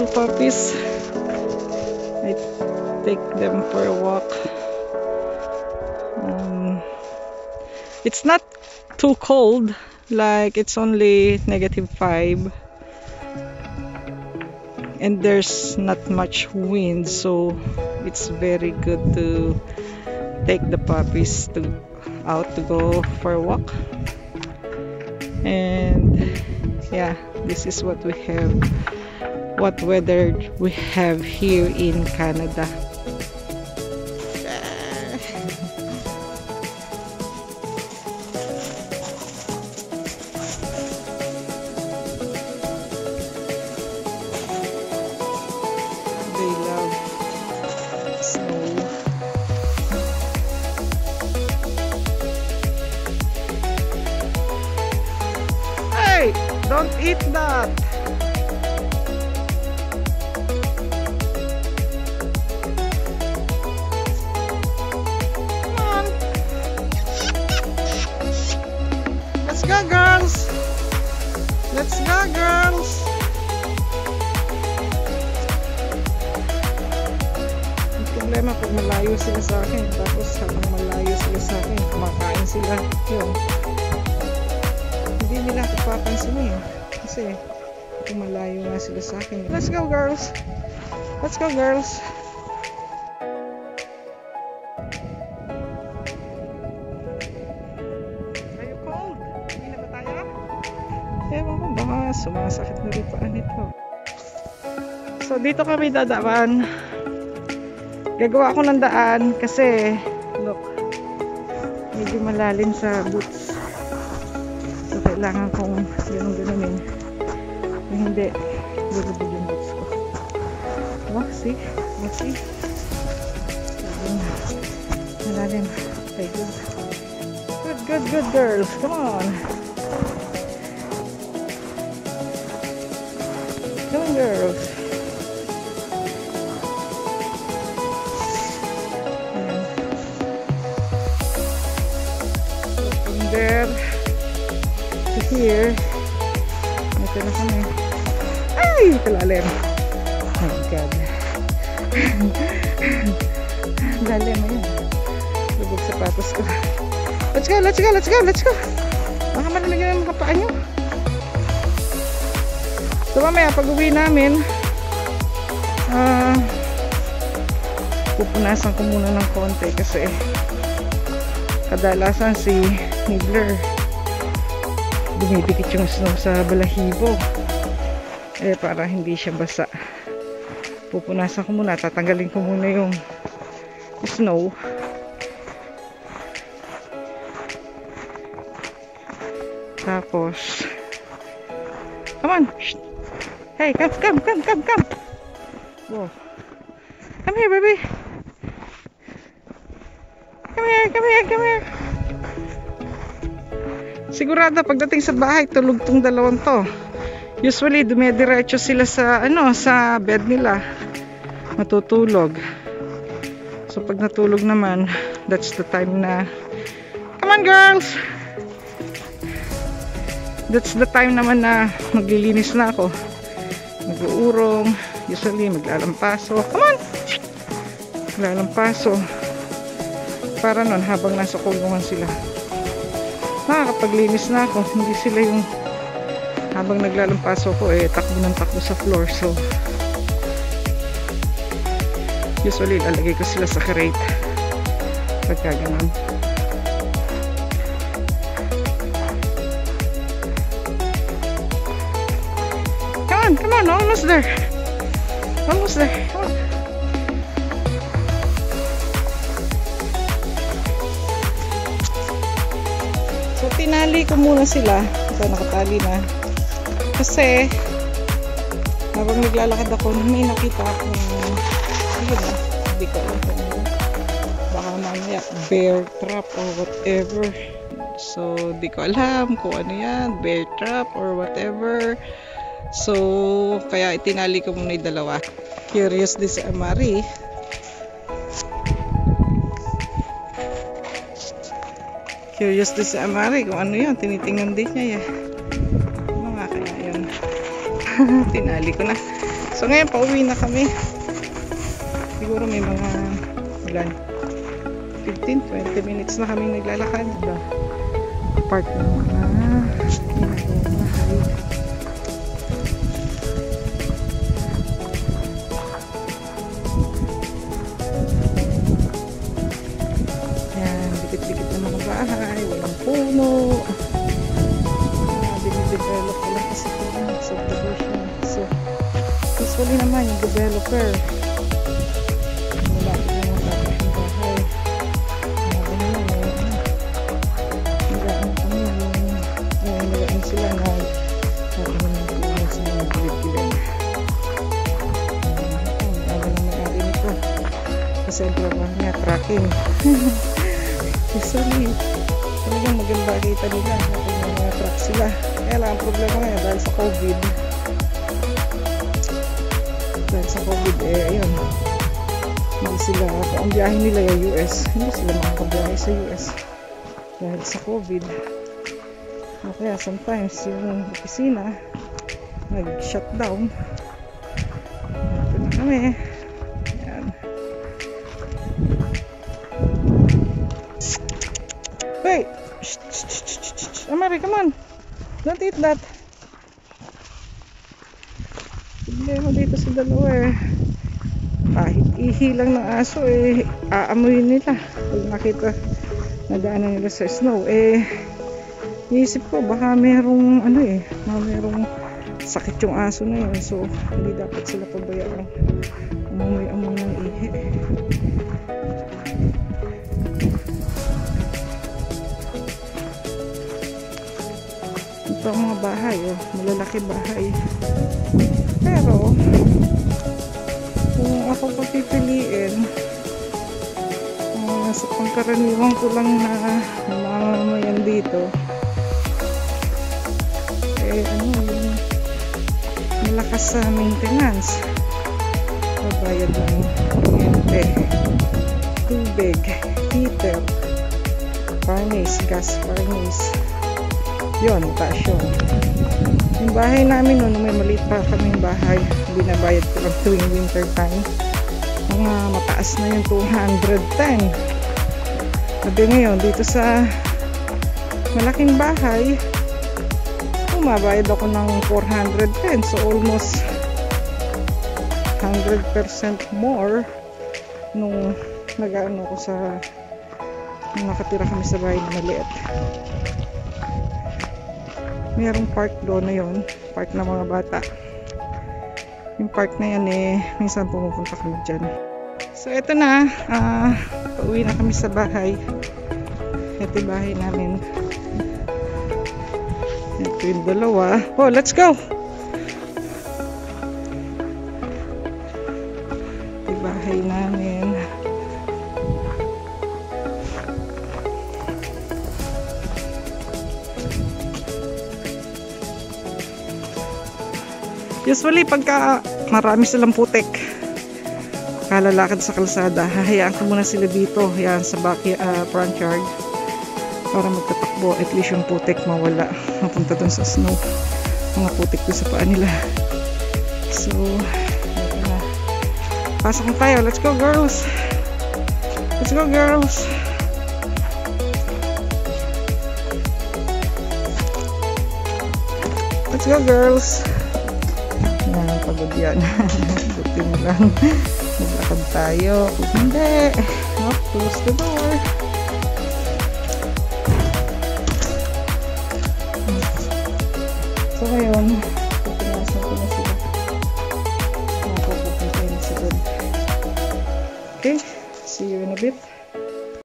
two puppies. I take them for a walk. Um, it's not too cold, like it's only negative 5. And there's not much wind, so it's very good to take the puppies to out to go for a walk. And yeah, this is what we have what weather we have here in Canada. Don't eat that. Sila sa akin, tapos habang malayo sila sa akin, kumakain sila. Yun. Hindi nila ako papansinin. Kasi, kung malayo nga sila sa akin. Let's go, girls. Let's go, girls. Ewan ko, baka sumasakit na rin paan ito. So, dito kami dadaan. Gagawa ako ng daan kasi, look, medyo malalim sa boots. So, kailangan kong ganun-ganunin. Kung hindi, lulubog yung boots ko. Oh, see? Oh, see? Ayun. Malalim. Okay, good. Good, good, good girls. Come on. Come on, girls. Here, ito na kami. Ay! Kalalim. Oh my God. Lalim na yun. Lubog sapatos ko. Let's go, let's go, let's go, let's go. Baka malamig na yung mga paa nyo. So mamaya pag uwi namin, ah, pupunasan ko muna ng konti kasi kadalasan si Nibbler dumidikit yung snow sa balahibo. Eh para hindi siya basa. Pupunasan ko muna, tatanggalin ko muna yung snow. Tapos, come on. Hey, come, come, come, come, come. Whoa. Come here, baby. Come here, come here, come here. Sigurado pagdating sa bahay, tulog tong dalawang to. Usually, dumediretso sila sa, ano, sa bed nila. Matutulog. So, pag natulog naman, that's the time na, come on, girls! That's the time naman na maglilinis na ako. Mag-uurong, usually maglalampaso. Come on! Maglalampaso. Para nun, habang nasa kulungan sila nakakapaglinis na ako. Hindi sila yung habang naglalampas ako eh takbo ng takbo sa floor. So usually lalagay ko sila sa crate. Pagka ganun come on come on. Almost there. Almost there. Oh. Tinali ko muna sila. Ito, nakatali na. Kasi, habang naglalakad ako, may nakita ako yun ah, hindi ko alam kung ano. Baka mamaya, bear trap or whatever. So, di ko alam kung ano yan, bear trap or whatever. So, kaya itinali ko muna yung dalawa. Curious din si Amari. Curious din si Amari kung ano yan. Tinitingnan din niya eh. Ano nga kaya yun? Tinali ko na. So, ngayon pauwi na kami. Siguro may mga ilan? 15-20 minutes na kami naglalakad. Diba? Part ng mga bahay, walang puno. Ah, dinidevelop ko lang kasi ito ng subdivision. So, usually naman yung developer, malapit na matapos yung bahay. Sabi nila, may ano, nagaan kami nagaan sila na sabi naman puno sa mga gilid-gilid. Ano naman natin niya, tracking. Usually, talagang maganda kita nila kapag may mga truck sila. Kaya lang, ang problema ngayon dahil sa COVID. Dahil sa COVID, eh, ayun. Hindi sila, kung ang biyahe nila yung US, hindi sila makakabiyahe sa US. Dahil sa COVID. O kaya sometimes yung opisina, nag-shutdown. Ito na kami. Amari, come on! Don't eat that! Problema dito sa dalawa eh. Kahit ihi lang ng aso eh, aamoyin nila. Pag nakita, nadaanan nila sa snow eh, iisip ko baka merong ano eh, merong sakit yung aso na yun. So, hindi dapat sila pabayaan. Ito ang mga bahay, oh. Malalaki bahay. Pero, kung ako papipiliin, uh, sa pangkaraniwan ko lang na mamamayan dito, eh, ano, yung malakas sa maintenance. Babayad ng kuryente, tubig, heater, furnace, gas furnace, yun, taas yun. Yung bahay namin noon, may maliit pa kaming bahay, binabayad ko lang tuwing winter time. Mga mataas na yung 210. Sabi ngayon, dito sa malaking bahay, bumabayad ako ng 410. So, almost 100% more nung nag-ano ko sa nakatira kami sa bahay maliit merong park doon na yun. Park ng mga bata. Yung park na yan eh minsan pumupunta kami dyan. So eto na. Uh, pauwi na kami sa bahay. Ito yung bahay namin. Ito yung dalawa. Oh let's go Usually, pagka marami silang putek, kalalakad sa kalsada, hahayaan ko muna sila dito, yan, sa back, uh, front yard, para magtatakbo, at least yung putek mawala, mapunta dun sa snow, mga putek doon sa paa nila. So. Pasok na tayo, let's go girls! Let's go girls! Let's go girls! naman pagod yan. Buti mo lang. Maglakad tayo. Kung hindi, oh, close the door. So, ngayon, pupunasan ko na sila. Mapapupunta sila. Okay, see you in a bit.